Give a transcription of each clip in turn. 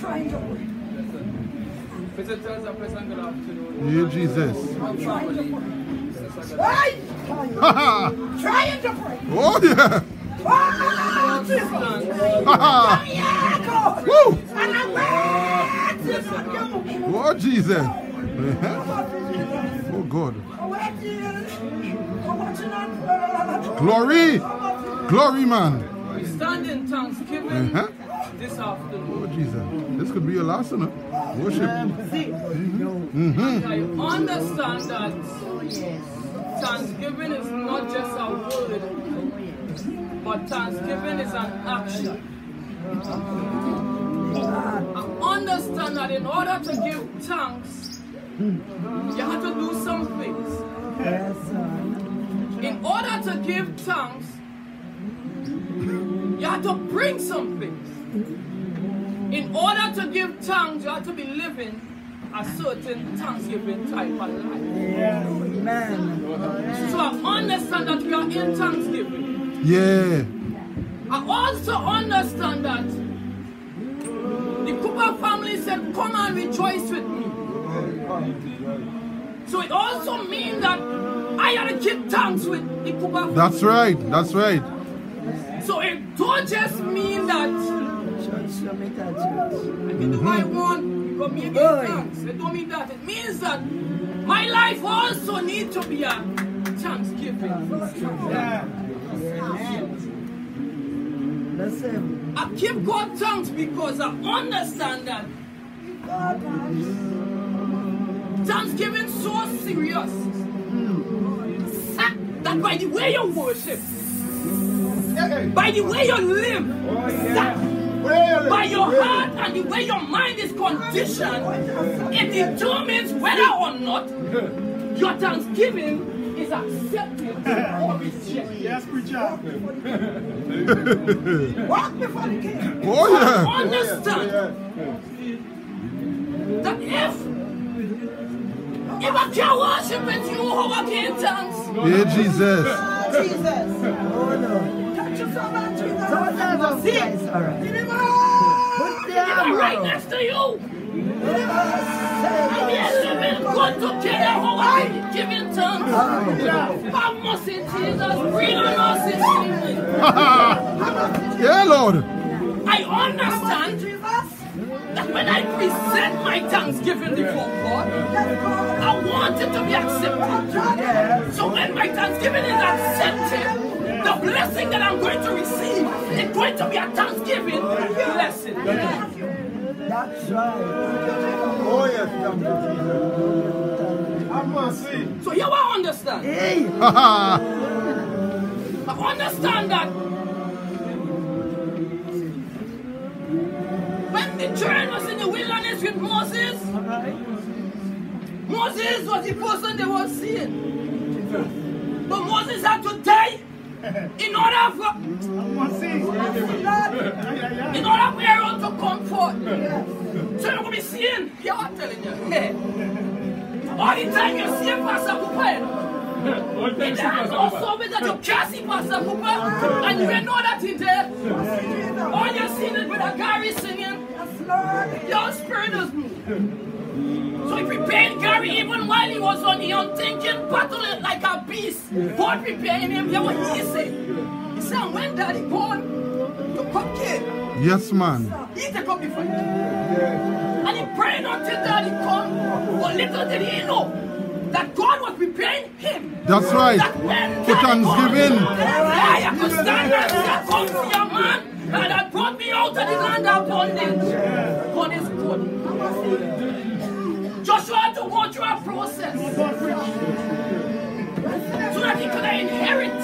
trying to pray. Visitors are present good afternoon. Yeah, Jesus. I'm trying to pray. Hey! Ha ha! Trying to pray. Oh yeah! Ah, Jesus. Yeah, God. Woo! And I'm waiting for you. Oh Jesus! Oh God! I'm waiting. I'm watching on prayer. Glory! Glory, man! We stand in thanksgiving Uh-huh. This afternoon. Oh Jesus! This could be your last one. Worship. Mm-hmm. I understand that thanksgiving is not just a word, but thanksgiving is an action. I understand that in order to give thanks, you have to do some things. In order to give thanks, you have to bring some things. In order to give tongues, you have to be living a certain thanksgiving type of life. Amen. So I understand that we are in thanksgiving. Yeah. I also understand that the Cooper family said, Come and rejoice with me. So it also means that I have to give thanks with the Cooper family. That's right. That's right. So it don't just mean that I can do what I mm-hmm. want because me give thanks. It don't mean that. It means that my life also needs to be a thanksgiving. I give God thanks because I understand that Thanksgiving so serious. That by the way you worship, by the way you live, by your heart and the way your mind is conditioned, it determines whether or not your thanksgiving is accepted or rejected. Yes, preacher. Walk before the king. Oh yeah. Understand that if if I can't worship with you, how I can thanks? Yeah, Jesus. Ah, Jesus. Oh, Touch your son, Jesus. See? Deliver. I'm right next to you. I'm here living good together. How I give you thanks? Have mercy, Jesus. Breathe on us evening. yeah, Lord. I understand that when I present my thanksgiving before God, I want it to be accepted. So when my thanksgiving is accepted, the blessing that I'm going to receive is going to be a thanksgiving blessing. That's right. Oh, yes, thank you, Jesus. Have mercy. So you will understand. Ha ha. I understand that when the children was in the wilderness with Moses, Moses was the person they were seeing. But Moses had to die in order for in order for Aaron to come forth. So you're gonna be seeing, yeah, I'm telling you. All the time you see a Pastor Cooper. The hands of somebody that you can't see Pastor Cooper, and you will know that in there. All you see is with a Gary singing, your spirit is moved. So he prepared Gary even while he was on the unthinking, battle like a beast. God prepared him. Hear what he said. He said, when daddy called to come kid, Yes, man. he take up the fight. And he prayed until daddy come. But little did he know that God was preparing him. That's right. That when For Thanksgiving. I to stand and say, come see a man and that brought me out of the land of bondage. God is good. Joshua had to go through a process so that he could inherit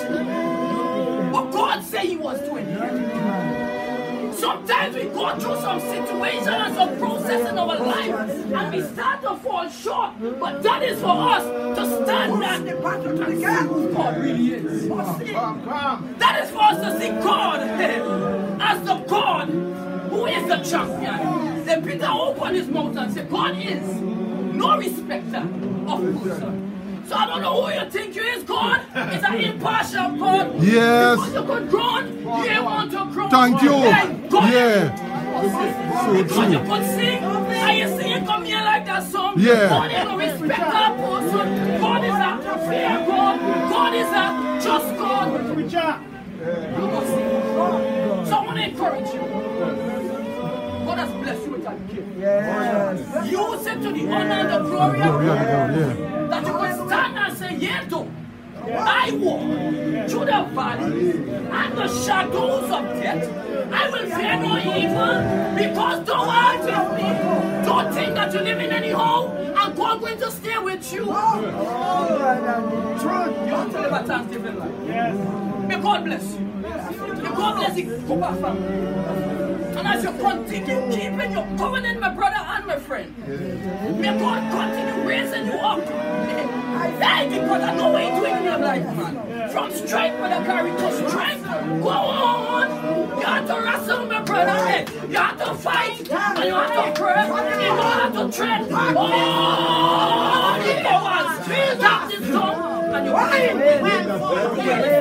what God said he was to inherit. Sometimes we go through some situation and some process in our life and we start to fall short. But that is for us to stand and see who God really is. That is for us to see God as the God who is the champion. Then Peter opened his mouth and said, God is no respecter of person. So I don't know who you think you is, God. It's an impartial God. Yes. Because you could groan, you ain't want to groan. Thank you. Hey, God. Yeah. so Because you true. could sing, and you sing come here like that song. Yeah. God is a respect our person. God is a fair God. God is a just God. Preacher. You must sing. So I want to encourage you. God has blessed you with that gift. Yes. Use it to the honor and the glory of Glory God. yeah. That you can stand and say, Yeah, though. I walk through the valley and the shadows of death. I will fear no evil because thou art with me. Don't think that you live in any hole and God going to stay with you. Oh, oh, you have to live a thanksgiving life. Yes. May God bless you. May God bless you. Cooper family. And as you continue keeping your covenant, my brother and my friend, may God continue raising you up. Hey, because I know what you're in your life, man. From strength, brother, Gary to strength. Go on. You have to wrestle, my brother. You have to fight. And you have to pray. You have to tread. Oh, the powers. That is done. And you have